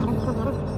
Meron.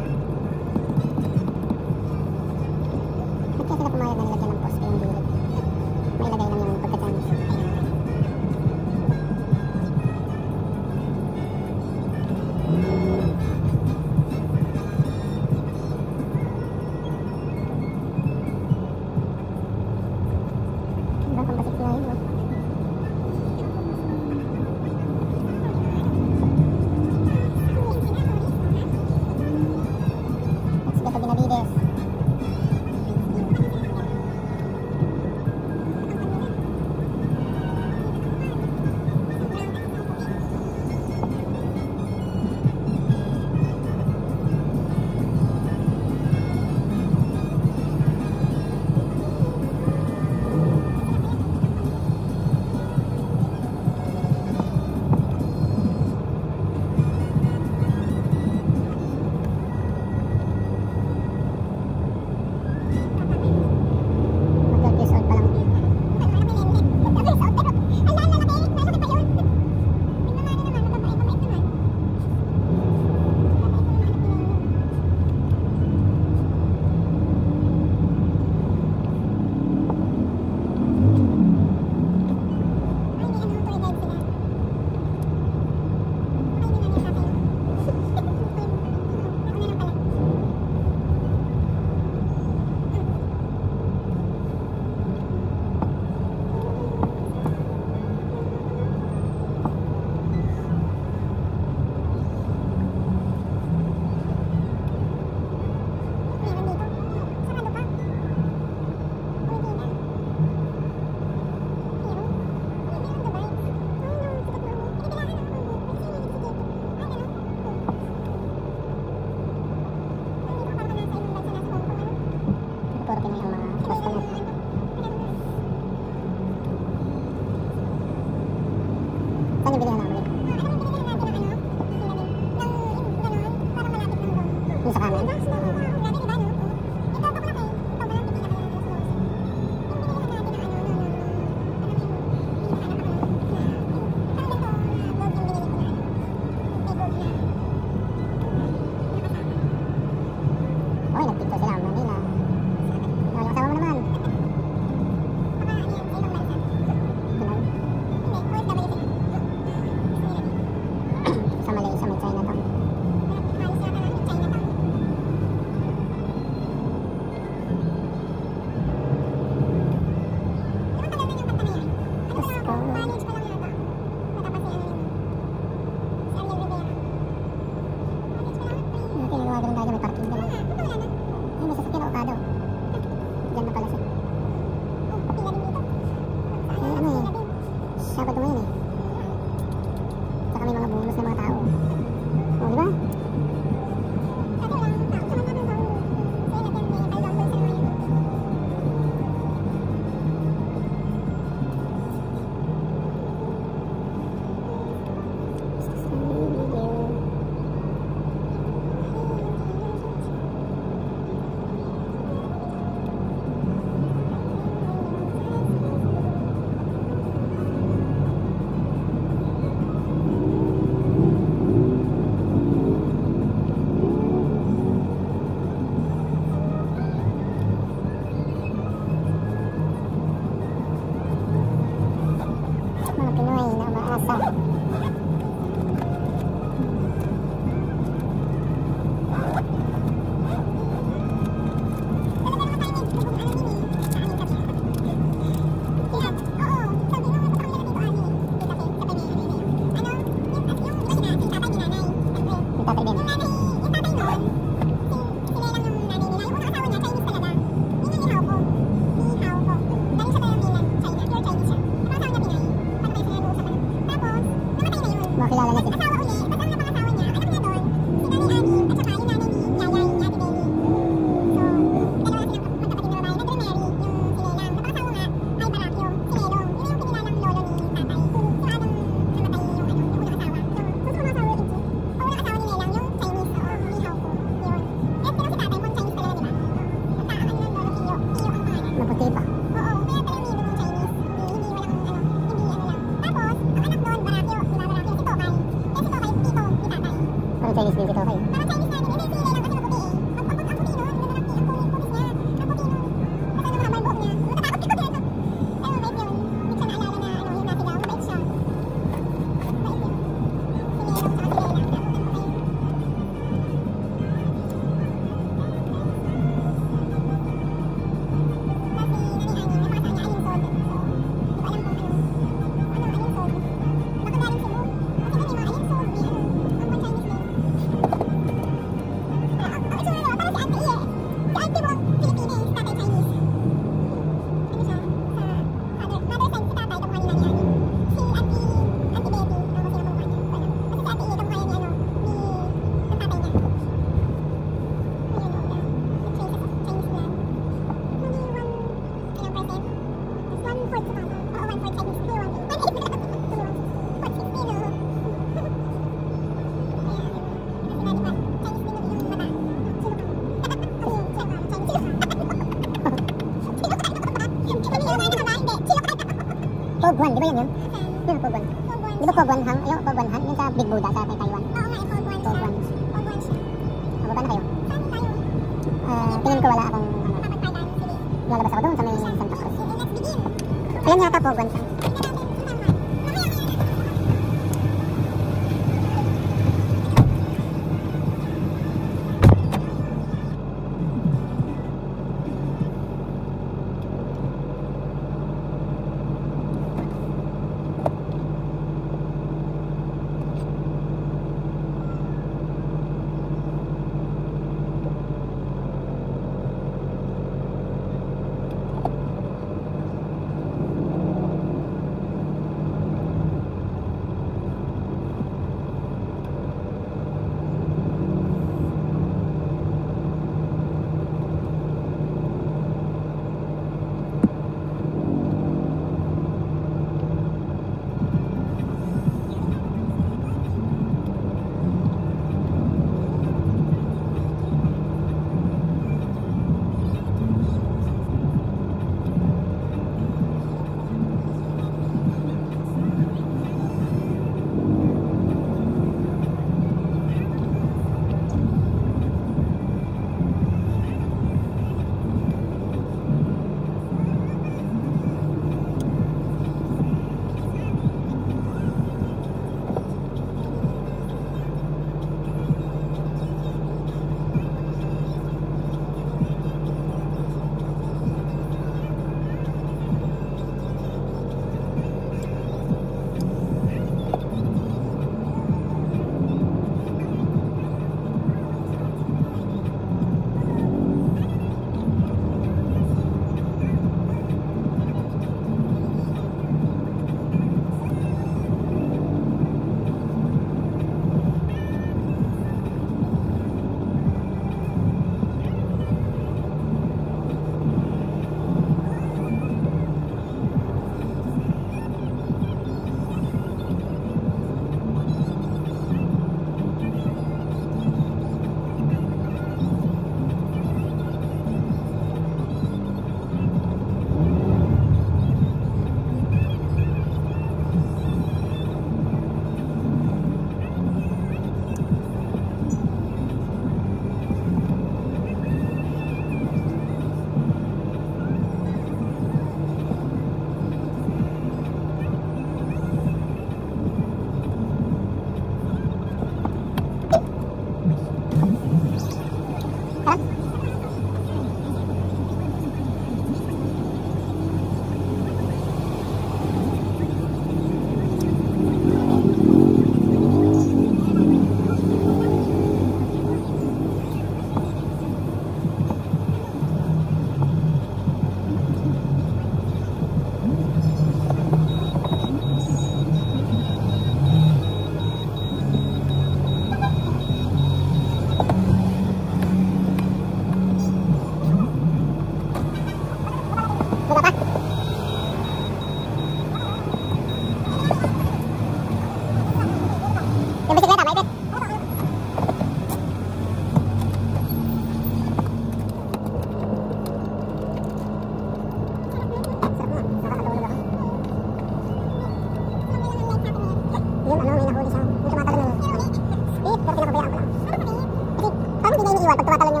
把把把了你。